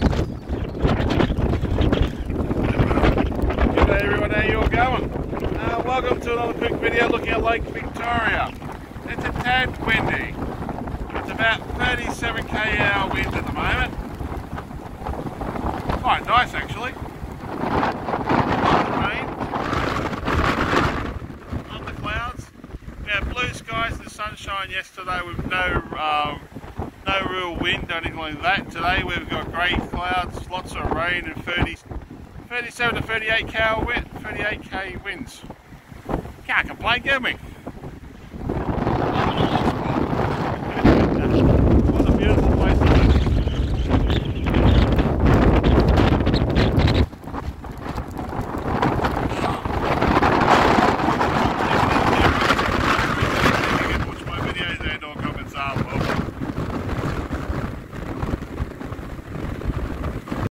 G'day everyone, how you all going? Uh, welcome to another quick video looking at Lake Victoria. It's a tad windy. It's about 37 k hour wind at the moment. Quite nice actually. Blue skies and sunshine yesterday with no um, real wind anything like that. Today we've got grey clouds, lots of rain and 30, 37 to 38 k 38k winds. Can't complain, can we?